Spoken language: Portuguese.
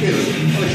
Beleza,